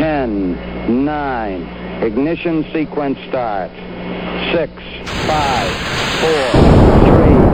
10, 9, ignition sequence starts. 6, 5, 4, 3,